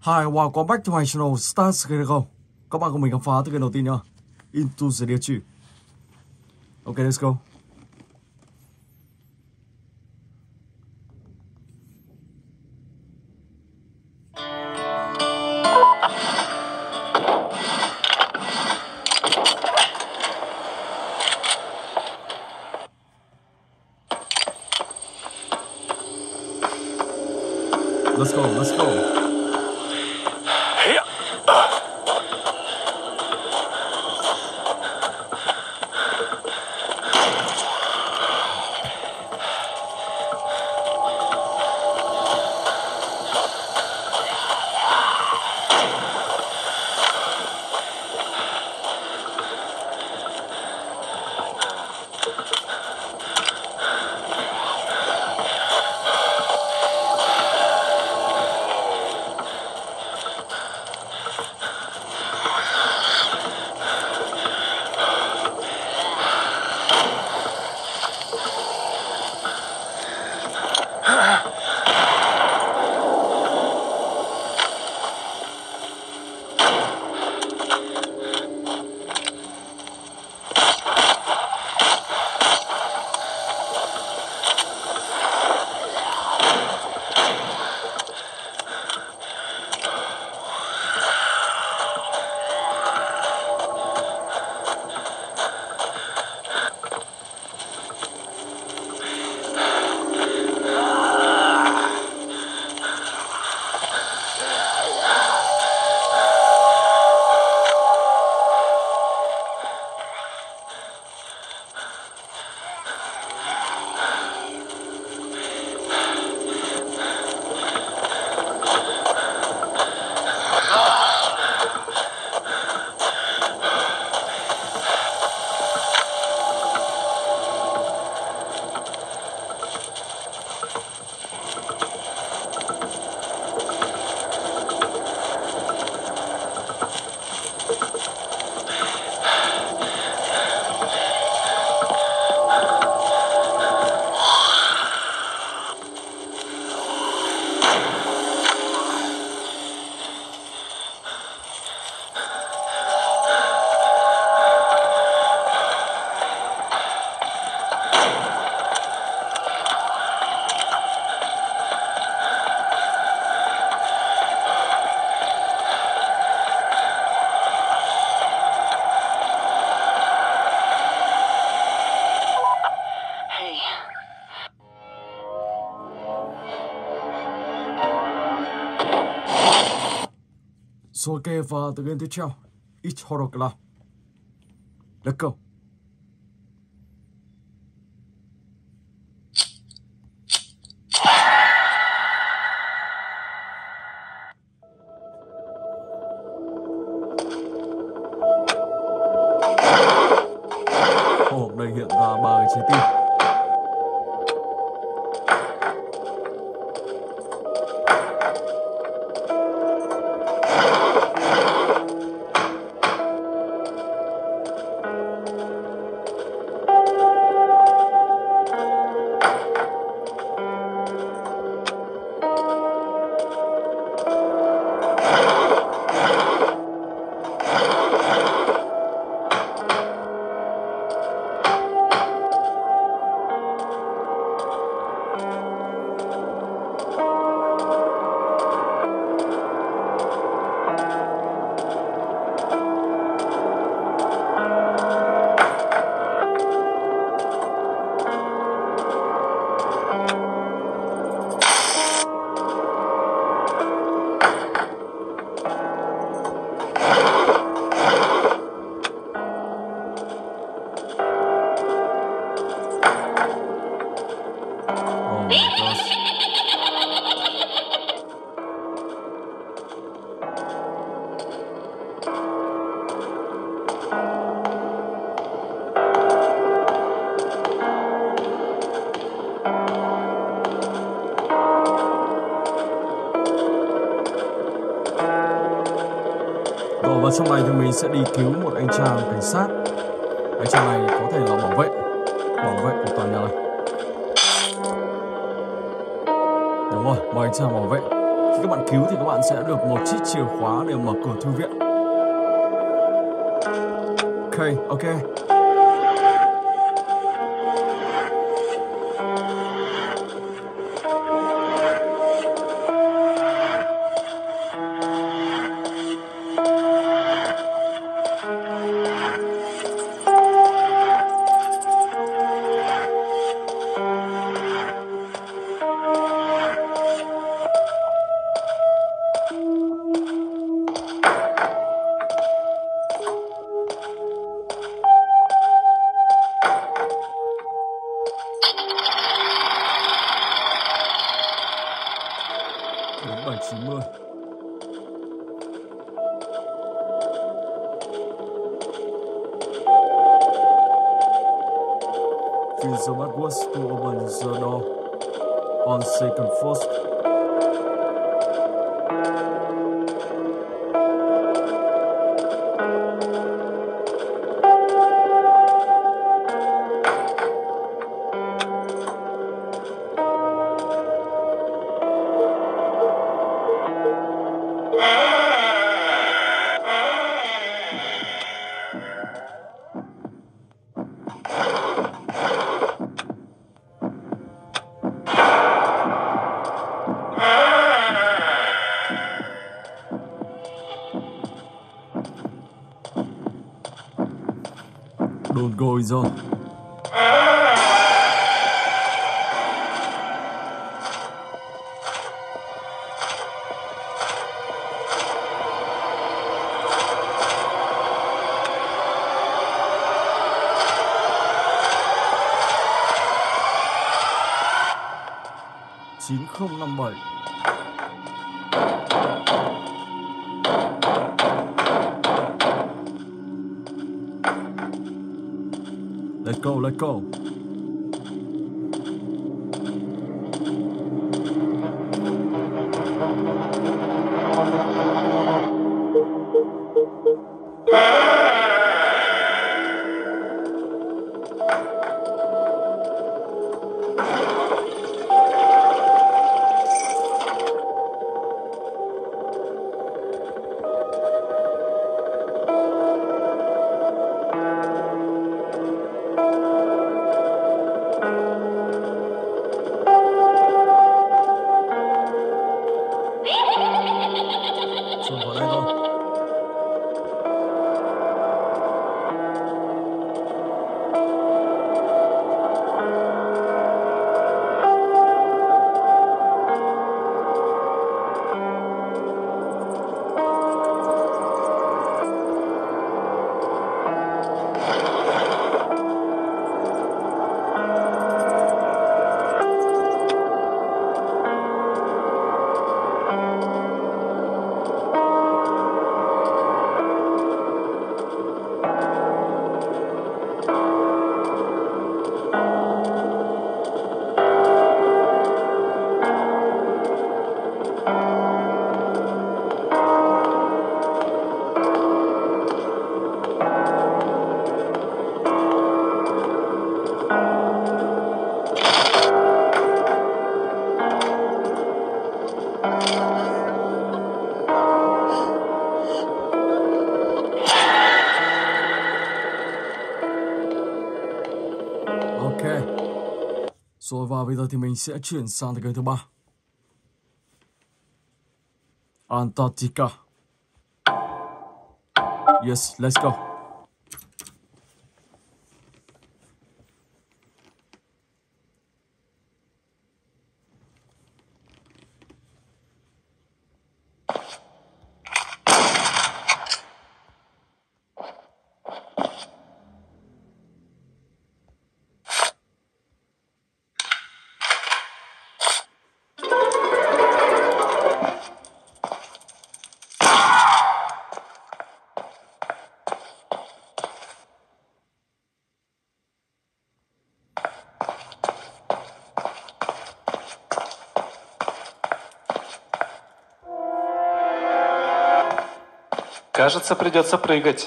Hi, welcome back to my channel Stars Go. Các bạn cùng mình khám phá từ kênh đầu tiên nhá Into the Dear 2. Okay, let's go. Số kê và tự nhiên tiếp theo. ít hồ đọc là Let's go. Ồ, đây hiện ra ba cái trái tim. Trong này thì mình sẽ đi cứu một anh chàng cảnh sát Anh chàng này có thể là bảo vệ Bảo vệ của tòa nhà này Đúng rồi, mời anh chàng bảo vệ Khi các bạn cứu thì các bạn sẽ được một chiếc chìa khóa để mở cửa thư viện. Ok, ok. Ty zobacz głos połamanych zano On second first. 9057 Let go, let go. Bây giờ thì mình sẽ chuyển sang cái game thứ ba. Antarctica. Yes, let's go. Кажется, придется прыгать.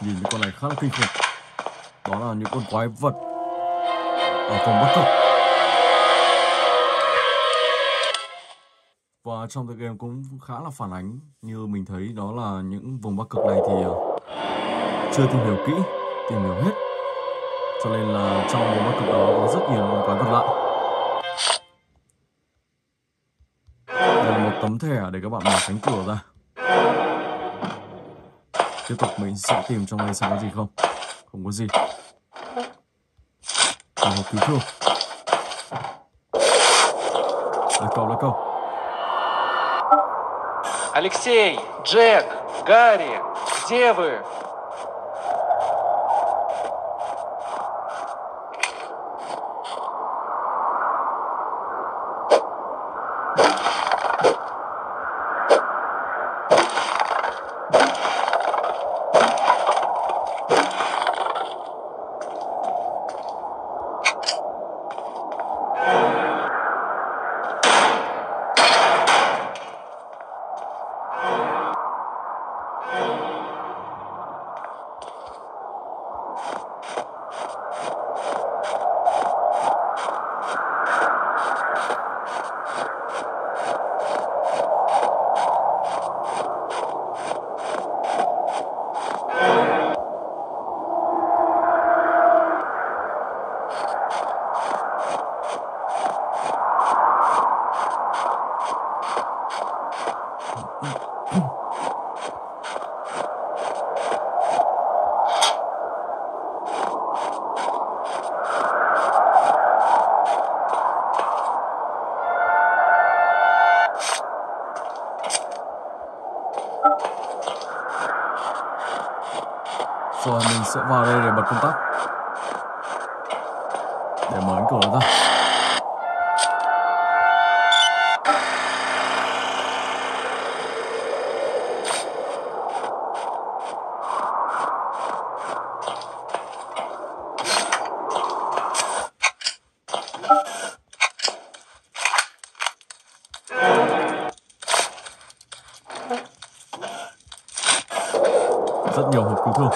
Nhìn con này khá là kinh khủng Đó là những con quái vật ở vùng Bắc Cực. Và trong tựa game cũng khá là phản ánh như mình thấy đó là những vùng Bắc Cực này thì ờ, chưa tìm hiểu kỹ, tìm hiểu hết. Cho nên là trong vùng Bắc Cực đó có rất nhiều con quái vật lạ. Đây là một tấm thẻ để các bạn mở cánh cửa ra. Tiếp tục mình sẽ tìm trong đây xem có gì không. Không có gì. Encore plus chaud. D'accord, d'accord. Алексей, Джек, Гарри, где вы? Sẽ vào đây để bật công tắc. Để mở cánh cửa ra. Rất nhiều hộp cứu thương.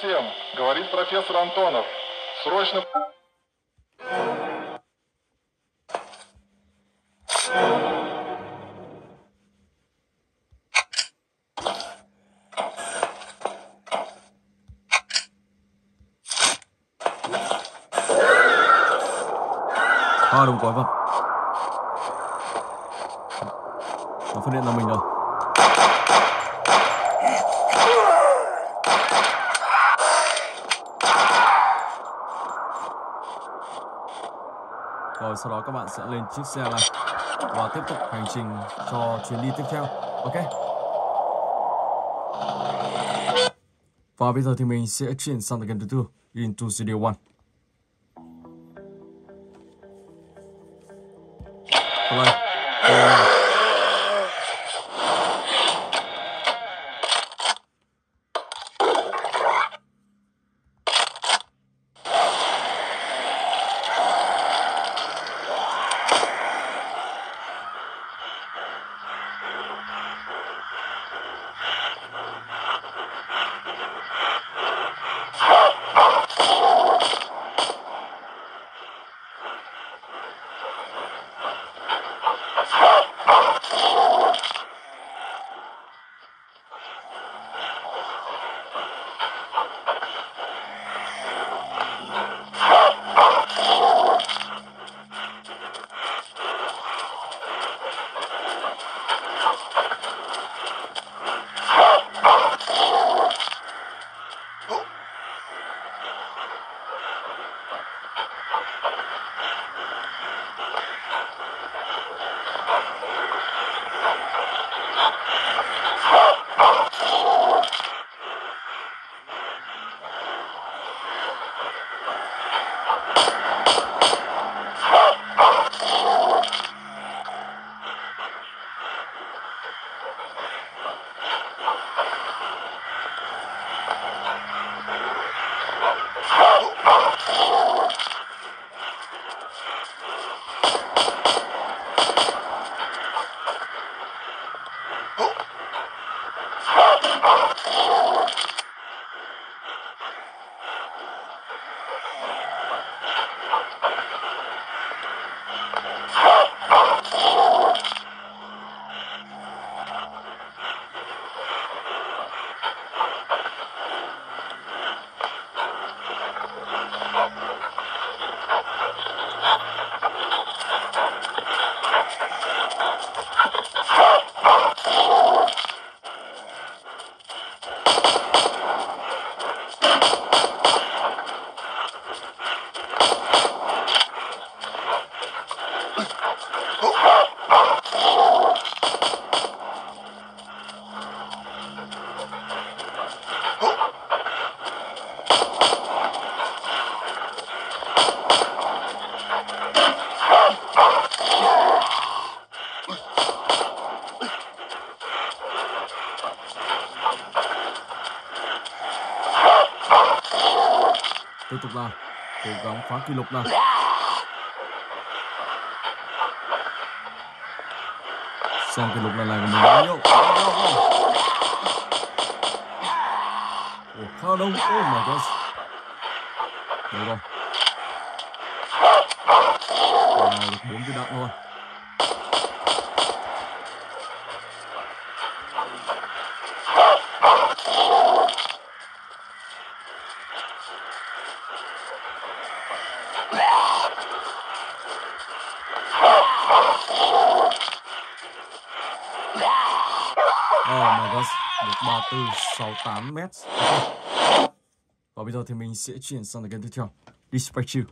Всем, говорит профессор Антонов. Срочно... Rồi sau đó các bạn sẽ lên chiếc xe này Và tiếp tục hành trình cho chuyến đi tiếp theo. Ok? Và bây giờ thì mình sẽ chuyển sang game thứ tư, Into Studio One. Oh, my God. Thank you. Kỷ lục nào? Xem kỷ lục lần này của mình bao nhiêu Ồ, khá đông oh my god được rồi. À, được bốn viên đạn thôi Oh my god, được 34, 68 mét. Và bây giờ thì mình sẽ chuyển sang cái game tiếp theo. Dispatch you.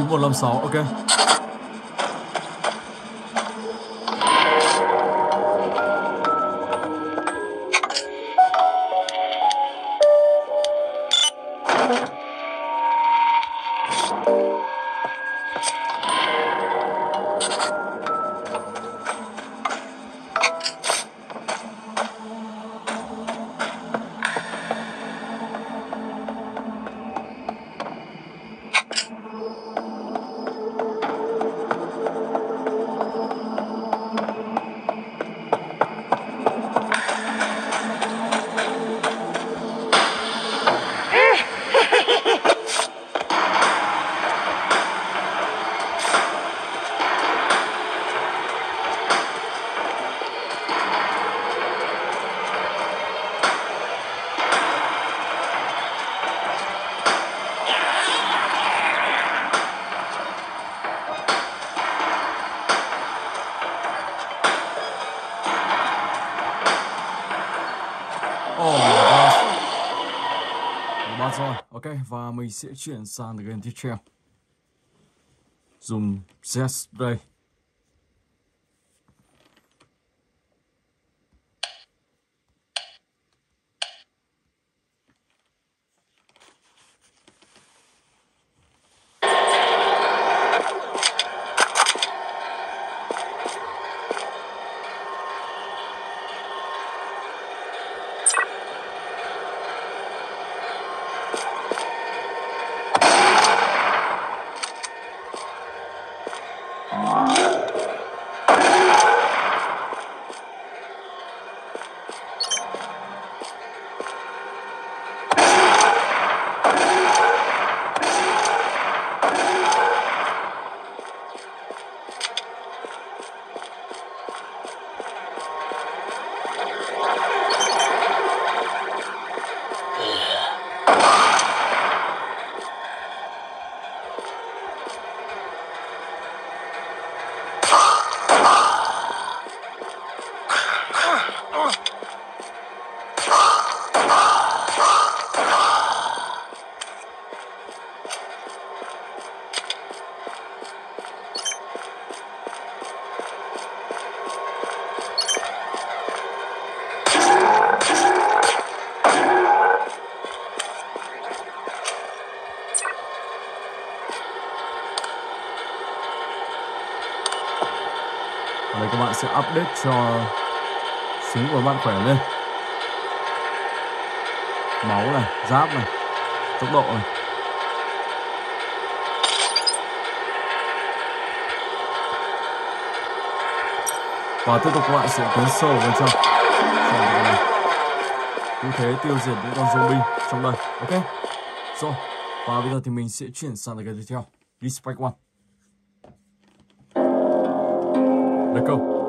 Chín một năm sáu ok. Và mình sẽ chuyển sang game tiếp theo. Dùng Zest đây. Sẽ update cho súng của bạn khỏe lên. Máu này, giáp này, tốc độ này. Và tiếp tục các bạn sẽ tiến sâu vào bên trong. Cứ thế tiêu diệt những con zombie trong đây, ok? Rồi, và bây giờ thì mình sẽ chuyển sang cái tiếp theo. Respect one. Let's go.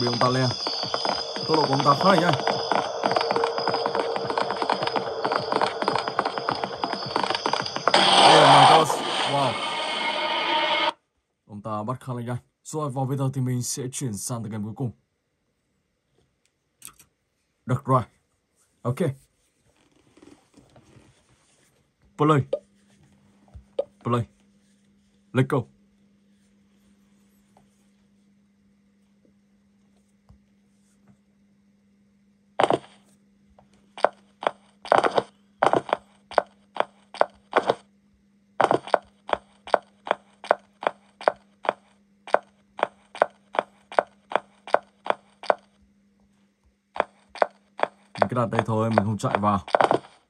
Bị ông ta le. Tốc độ của ông ta khá là nhanh. Oh wow. Ông ta bắt khá là nhanh. Rồi vào bây giờ thì mình sẽ chuyển sang tới game cuối cùng. Được rồi. Ok. Play. Play. Let's go. Cái đặt đây thôi, mình không chạy vào.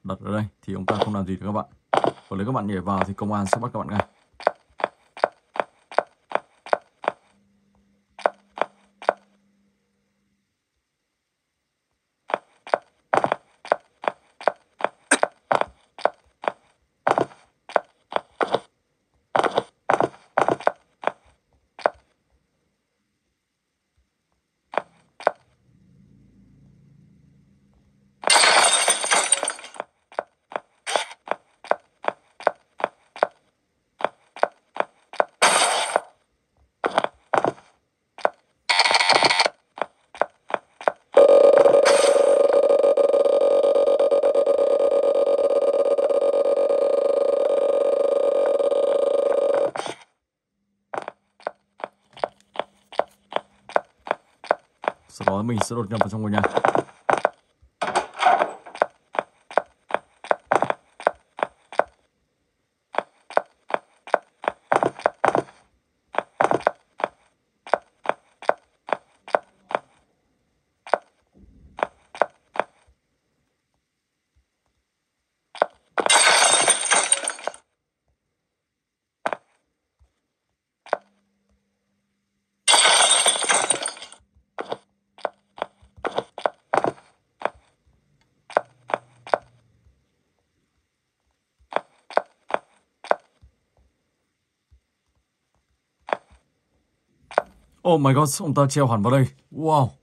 Đặt ở đây thì ông ta không làm gì được các bạn. Còn nếu các bạn nhảy vào thì công an sẽ bắt các bạn ngay. Sau đó mình sẽ đột nhập vào trong ngôi nhà. Oh my god, ông ta treo hẳn vào đây. Wow.